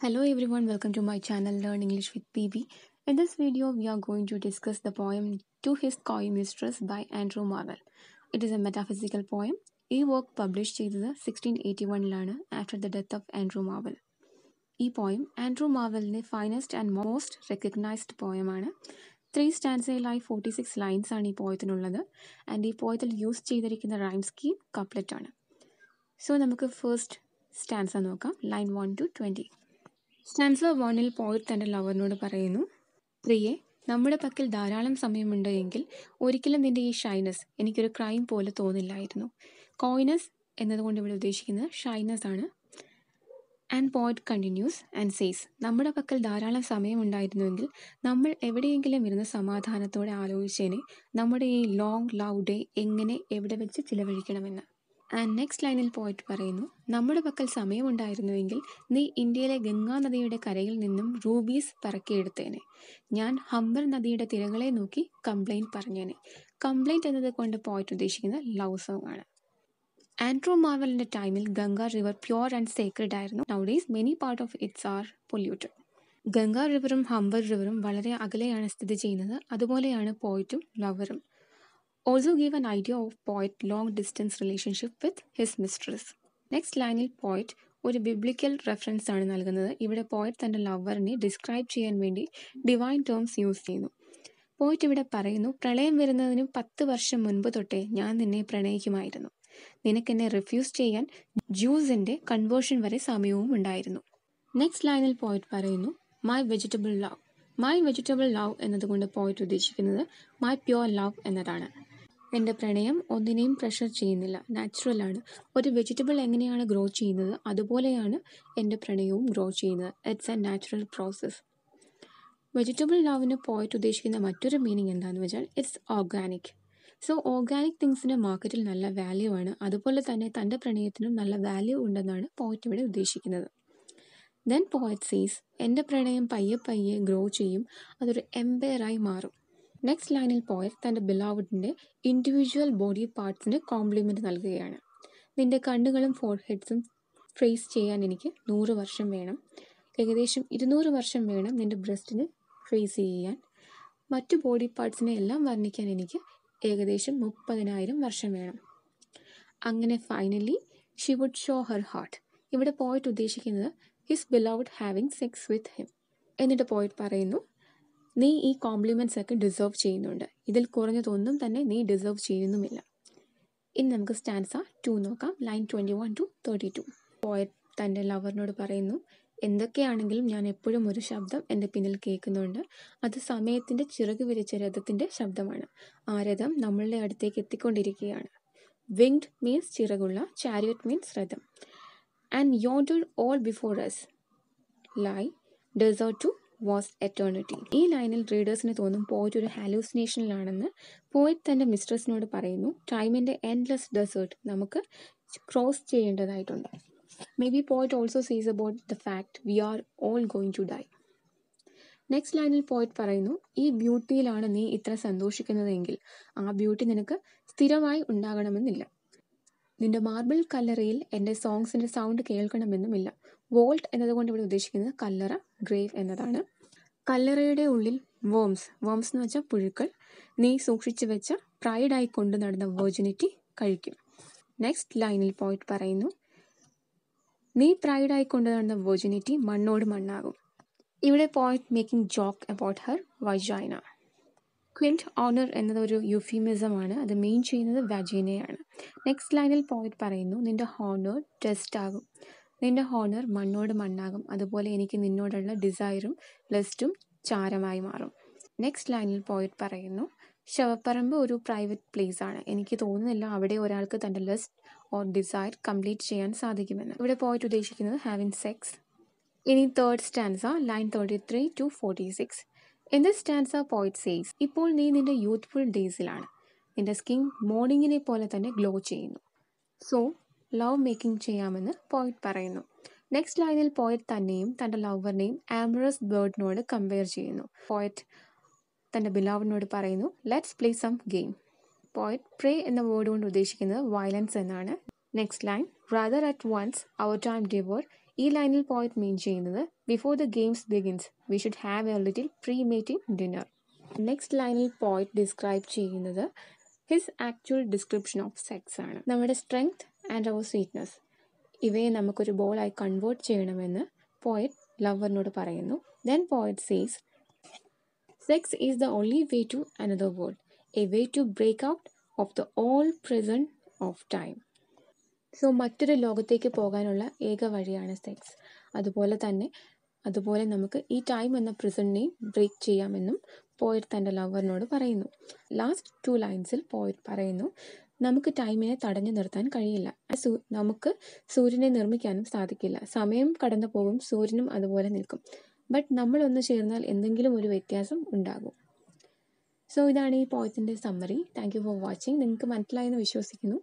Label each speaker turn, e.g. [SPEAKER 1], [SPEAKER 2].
[SPEAKER 1] Hello everyone, welcome to my channel Learn English with PB. In this video, we are going to discuss the poem To His Coy Mistress by Andrew Marvell. It is a metaphysical poem. ഈ work publish ചെയ്തത് sixteen eighty വണ്ണിലാണ് after the death of Andrew Marvell ഈ poem Andrew മാവലിന്റെ finest and most recognised പോയമാണ് three സ്റ്റാൻസയിലായി forty six lines ആണ് ഈ പോയത്തിനുള്ളത് and ഈ പോയത്തിൽ യൂസ് ചെയ്തിരിക്കുന്ന റൈം സ്കീം കപ്ലറ്റ് ആണ് സോ നമുക്ക് ഫസ്റ്റ് സ്റ്റാൻസ നോക്കാം line one to twenty stanza വണിൽ പോയിട്ട് തന്റെ ലവറിനോട് പറയുന്നു പ്രിയെ നമ്മുടെ പക്കൽ ധാരാളം സമയമുണ്ട് എങ്കിൽ ഒരിക്കലും നിന്റെ ഈ ഷൈനസ് എനിക്കൊരു ക്രൈം പോലെ തോന്നില്ലായിരുന്നു. കോയിനസ് എന്നതുകൊണ്ട് ഇവിടെ ഉദ്ദേശിക്കുന്നത് ഷൈനസ് ആണ്. ആൻഡ് പോയിറ്റ് കണ്ടിന്യൂസ് ആൻഡ് സേസ് നമ്മുടെ പക്കൽ ധാരാളം സമയമുണ്ടായിരുന്നുവെങ്കിൽ നമ്മൾ എവിടെയെങ്കിലും ഇരുന്ന് സമാധാനത്തോടെ ആലോചിച്ചേനെ നമ്മുടെ ഈ ലോങ് ലവ് ഡേ എങ്ങനെ എവിടെ വെച്ച് ചിലവഴിക്കണമെന്ന്. നെക്സ്റ്റ് ലൈനിൽ പോയിട്ട് പറയുന്നു. നമ്മുടെ പക്കൽ സമയമുണ്ടായിരുന്നുവെങ്കിൽ നീ ഇന്ത്യയിലെ ഗംഗാ നദിയുടെ കരയിൽ നിന്നും റൂബീസ് പറക്കിയെടുത്തേനെ. ഞാൻ ഹംബർ നദിയുടെ തിരകളെ നോക്കി കംപ്ലൈന്റ് പറഞ്ഞേനെ. കംപ്ലൈന്റ് എന്നത് കൊണ്ട് പോയിട്ട് ഉദ്ദേശിക്കുന്ന ലവ് സോങ് ആണ്. ആൻഡ്രോ മാർവലിന്റെ ടൈമിൽ Ganga river pure and sacred ആയിരുന്നു. Nowadays many part of its are polluted Ganga റിവറും Humber റിവറും വളരെ അകലെയാണ് സ്ഥിതി ചെയ്യുന്നത്. അതുപോലെയാണ് പോയിറ്റും ലവറും also give an idea of poet long distance relationship with his mistress. Next ലൈനിൽ പോയിറ്റ് ഒരു ബിബ്ലിക്കൽ റെഫറൻസ് ആണ് നൽകുന്നത്. ഇവിടെ പോയിറ്റ് തന്റെ ലവറിനെ ഡിസ്ക്രൈബ് ചെയ്യാൻ വേണ്ടി ഡിവൈൻ ടേംസ് യൂസ് ചെയ്യുന്നു. പോയിറ്റ് ഇവിടെ പറയുന്നു പ്രളയം വരുന്നതിന് പത്ത് വർഷം മുൻപ് തൊട്ടേ ഞാൻ നിന്നെ പ്രണയിക്കുമായിരുന്നു. നിനക്കെന്നെ റിഫ്യൂസ് ചെയ്യാൻ ജ്യൂസിന്റെ കൺവേർഷൻ വരെ സമയവും ഉണ്ടായിരുന്നു. നെക്സ്റ്റ് ലൈനിൽ പോയിറ്റ് പറയുന്നു my vegetable love my vegetable love എന്നതുകൊണ്ട് പോയിറ്റ് ഉദ്ദേശിക്കുന്നത് മൈ പ്യുവർ ലവ് എന്നതാണ്. എന്റെ പ്രണയം ഒന്നിനെയും പ്രഷർ ചെയ്യുന്നില്ല. നാച്ചുറലാണ് ഒരു വെജിറ്റബിൾ എങ്ങനെയാണ് ഗ്രോ ചെയ്യുന്നത്? അതുപോലെയാണ് എന്റെ പ്രണയവും ഗ്രോ ചെയ്യുന്നത്. It's a natural process vegetable ലവിന് poet ഉദ്ദേശിക്കുന്ന മറ്റൊരു മീനിങ് എന്താണെന്ന് വെച്ചാൽ ഇറ്റ്സ് ഓർഗാനിക് സോ ഓർഗാനിക് തിങ്സിന് മാർക്കറ്റിൽ നല്ല വാല്യൂ ആണ്. അതുപോലെ തന്നെ തന്റെ പ്രണയത്തിനും നല്ല വാല്യൂ ഉണ്ടെന്നാണ് പോയിറ്റ് ഇവിടെ ഉദ്ദേശിക്കുന്നത്. ദെൻ പോയിറ്റ് സീസ് എന്റെ പ്രണയം പയ്യെ പയ്യെ ഗ്രോ ചെയ്യും. അതൊരു എംപയറായി മാറും. നെക്സ്റ്റ് ലൈനിൽ പോയറ്റ് തന്റെ ബിലാവുഡിന്റെ ഇൻഡിവിജ്വൽ ബോഡി പാർട്സിന് കോംപ്ലിമെന്റ് നൽകുകയാണ്. നിന്റെ കണ്ണുകളും ഫോർഹെഡ്സും ഫ്രേസ് ചെയ്യാൻ എനിക്ക് നൂറ് വർഷം വേണം. ഏകദേശം ഇരുന്നൂറ് വർഷം വേണം നിന്റെ ബ്രസ്റ്റിന് ഫ്രേസ് ചെയ്യാൻ. മറ്റു ബോഡി പാർട്സിനെ എല്ലാം വർണിക്കാൻ എനിക്ക് ഏകദേശം മുപ്പതിനായിരം വർഷം വേണം. അങ്ങനെ finally she would show her heart ഇവിടെ പോയിട്ട് ഉദ്ദേശിക്കുന്നത് his beloved having sex with him എന്നിട്ട് പോയിട്ട് പറയുന്നു നീ ഈ കോംപ്ലിമെന്റ്സ് ഒക്കെ ഡിസേർവ് ചെയ്യുന്നുണ്ട്. ഇതിൽ കുറഞ്ഞതൊന്നും തന്നെ നീ ഡിസേർവ് ചെയ്യുന്നുമില്ല. ഇനി നമുക്ക് സ്റ്റാൻസ ടു നോക്കാം. Line twenty one to thirty two poet തന്റെ ലവറിനോട് പറയുന്നു എന്തൊക്കെയാണെങ്കിലും ഞാൻ എപ്പോഴും ഒരു ശബ്ദം എന്റെ പിന്നിൽ കേൾക്കുന്നുണ്ട്. അത് സമയത്തിന്റെ ചിറക് വിരിച്ച രഥത്തിന്റെ ശബ്ദമാണ്. ആ രഥം നമ്മളുടെ അടുത്തേക്ക് എത്തിക്കൊണ്ടിരിക്കുകയാണ്. വിങ്ഡ് മീൻസ് ചിറകുള്ള ചാരിയറ്റ് മീൻസ് രഥം. And yonder all before us lie desert to vast eternity ഈ ലൈനിൽ റീഡേഴ്സിന് തോന്നും പോയിറ്റ് ഒരു ഹാലൂസിനേഷനിലാണെന്ന് പോയിറ്റ് തന്റെ മിസ്ട്രസിനോട് പറയുന്നു. ടൈമിന്റെ എൻഡ്ലെസ് ഡെസേർട്ട് നമുക്ക് ക്രോസ് ചെയ്യേണ്ടതായിട്ടുണ്ട്. Maybe poet also sees about the fact we are all going to die next ലൈനിൽ പോയിറ്റ് പറയുന്നു ഈ ബ്യൂട്ടിയിലാണ് നീ ഇത്ര സന്തോഷിക്കുന്നതെങ്കിൽ ആ ബ്യൂട്ടി നിനക്ക് സ്ഥിരമായി ഉണ്ടാകണമെന്നില്ല. നിന്റെ മാർബിൾ കല്ലറയിൽ എന്റെ സോങ്സിന്റെ സൗണ്ട് കേൾക്കണമെന്നുമില്ല. വോൾട്ട് എന്നതുകൊണ്ട് ഇവിടെ ഉദ്ദേശിക്കുന്നത് കല്ലറ ഗ്രേവ് എന്നതാണ്. കല്ലറയുടെ ഉള്ളിൽ വോംസ് വോംസ് എന്ന് വെച്ചാൽ പുഴുക്കൾ നീ സൂക്ഷിച്ചു വെച്ച പ്രൈഡായി കൊണ്ടു നടന്ന വെർജിനിറ്റി കഴിക്കും. നെക്സ്റ്റ് ലൈനിൽ പോയിട്ട് പറയുന്നു നീ പ്രൈഡായി കൊണ്ടു നടന്ന വെർജിനിറ്റി മണ്ണോട് മണ്ണാകും. ഇവിടെ point making joke about her vagina quaint honour എന്നതൊരു യുഫീമിസമാണ്. അത് മെയിൻ ചെയ്യുന്നത് വജീനയാണ് നെക്സ്റ്റ് ലൈനിൽ പോയിട്ട് പറയുന്നു നിന്റെ ഹോണർ ടെസ്റ്റ് ആകും. നിന്റെ ഹോണർ മണ്ണോട് മണ്ണാകും. അതുപോലെ എനിക്ക് നിന്നോടുള്ള ഡിസയറും ലിസ്റ്റും ചാരമായി മാറും. നെക്സ്റ്റ് ലൈനിൽ പോയിട്ട് പറയുന്നു ശവപ്പറമ്പ് ഒരു പ്രൈവറ്റ് പ്ലേസ് ആണ്. എനിക്ക് തോന്നുന്നില്ല അവിടെ ഒരാൾക്ക് തന്റെ ലിസ്റ്റ് ഓർ ഡിസയർ കംപ്ലീറ്റ് ചെയ്യാൻ സാധിക്കുമെന്ന്. ഇവിടെ പോയിട്ട് ഉദ്ദേശിക്കുന്നത് ഹാവിൻ സെക്സ് ഇനി third stanza line thirty three to forty six in the stanza poet says ഇപ്പോൾ നീ നിന്റെ യൂത്ത്ഫുൾ ഡേയ്സിലാണ് നിന്റെ സ്കിൻ മോർണിംഗിനെ പോലെ തന്നെ ഗ്ലോ ചെയ്യുന്നു. സോ ലവ് മേക്കിംഗ് ചെയ്യാമെന്ന് പോയിറ്റ് പറയുന്നു. നെക്സ്റ്റ് ലൈനിൽ പോയിറ്റ് തന്നെയും തന്റെ ലവറിനെയും ആംബ്രസ് ബേർഡിനോട് കമ്പയർ ചെയ്യുന്നു. പോയിറ്റ് തന്റെ ബിലാവിനോട് പറയുന്നു let's play some game poet prey എന്ന വേർഡ് കൊണ്ട് ഉദ്ദേശിക്കുന്നത് വയലൻസ് എന്നാണ്. Next line rather at once our time devour ഈ ലൈനിൽ പോയറ്റ് മീൻ ചെയ്യുന്നത് before the games begins we should have a little meeting dinner next ലൈനിൽ പോയിറ്റ് ഡിസ്ക്രൈബ് ചെയ്യുന്നത് his actual description of sex ആണ്. നമ്മുടെ സ്ട്രെങ്ത് ആൻഡ് അവർ സ്വീറ്റ്നസ് ഇവയെ നമുക്കൊരു ബോളായി convert ചെയ്യണമെന്ന് പോയറ്റ് ലവറിനോട് പറയുന്നു. Then poet says sex is the only way to another world a way to break out of the all present of time so മറ്റൊരു ലോകത്തേക്ക് പോകാനുള്ള ഏക വഴിയാണ് സെക്സ് അതുപോലെ തന്നെ അതുപോലെ നമുക്ക് ഈ ടൈം എന്ന പ്രിസണിനെയും ബ്രേക്ക് ചെയ്യാമെന്നും പോയിറ്റ് തന്റെ ലവറിനോട് പറയുന്നു. ലാസ്റ്റ് ടു ലൈൻസിൽ പോയിറ്റ് പറയുന്നു നമുക്ക് ടൈമിനെ തടഞ്ഞു നിർത്താൻ കഴിയില്ല. നമുക്ക് സൂര്യനെ നിർമ്മിക്കാനും സാധിക്കില്ല. സമയം കടന്നു പോകും സൂര്യനും അതുപോലെ നിൽക്കും. ബട്ട് നമ്മൾ ഒന്ന് ചേർന്നാൽ എന്തെങ്കിലും ഒരു വ്യത്യാസം ഉണ്ടാകും. സോ ഇതാണ് ഈ പോയത്തിന്റെ summary thank you for watching നിങ്ങൾക്ക് മനസ്സിലായെന്ന് വിശ്വസിക്കുന്നു.